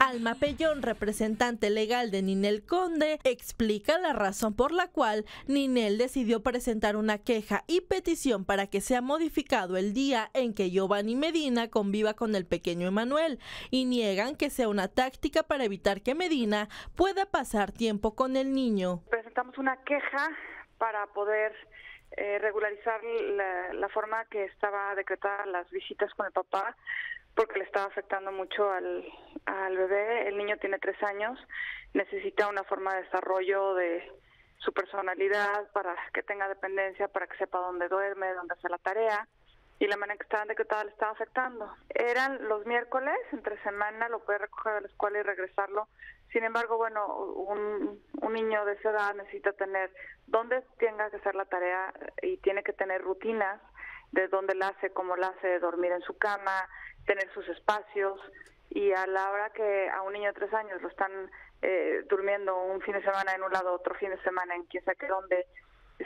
Alma Pellón, representante legal de Ninel Conde, explica la razón por la cual Ninel decidió presentar una queja y petición para que sea modificado el día en que Giovanni Medina conviva con el pequeño Emanuel y niegan que sea una táctica para evitar que Medina pueda pasar tiempo con el niño. Presentamos una queja para poder eh, regularizar la, la, forma que estaba decretada las visitas con el papá porque le estaba afectando mucho al, al bebé. El niño tiene tres años, necesita una forma de desarrollo de su personalidad para que tenga dependencia, para que sepa dónde duerme, dónde hace la tarea y la manera que estaba decretada le estaba afectando. Eran los miércoles, entre semana, lo puede recoger de la escuela y regresarlo. Sin embargo, bueno, un, un niño de esa edad necesita tener dónde tenga que hacer la tarea y tiene que tener rutinas de dónde la hace, cómo la hace, dormir en su cama, tener sus espacios y a la hora que a un niño de tres años lo están eh, durmiendo un fin de semana en un lado, otro fin de semana en quién sabe dónde,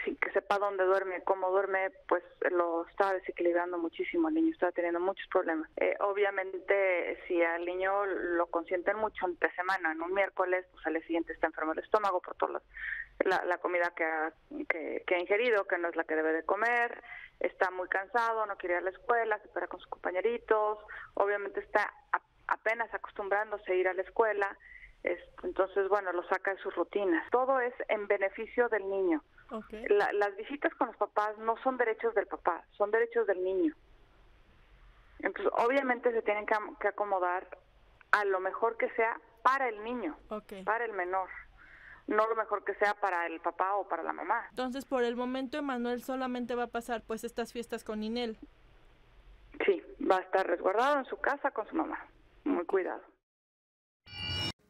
sin que sepa dónde duerme, cómo duerme, pues lo está desequilibrando muchísimo el niño, está teniendo muchos problemas. Eh, obviamente, si al niño lo consienten mucho entre semana, en un miércoles, pues al día siguiente está enfermo el estómago por toda la, la, comida que ha, que, que ha ingerido, que no es la que debe de comer, está muy cansado, no quiere ir a la escuela, se espera con sus compañeritos, obviamente está apenas acostumbrándose a ir a la escuela, entonces, bueno, lo saca de sus rutinas. Todo es en beneficio del niño. las visitas con los papás no son derechos del papá, son derechos del niño. Entonces, obviamente se tienen que, acomodar a lo mejor que sea para el niño, para el menor no lo mejor que sea para el papá o para la mamá. Entonces, por el momento, Emanuel solamente va a pasar pues estas fiestas con Inel. Sí, va a estar resguardado en su casa con su mamá. Muy cuidado.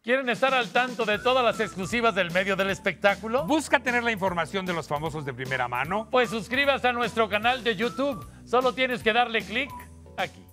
¿Quieren estar al tanto de todas las exclusivas del medio del espectáculo? ¿Busca tener la información de los famosos de primera mano? Pues suscríbase a nuestro canal de YouTube. Solo tienes que darle clic aquí.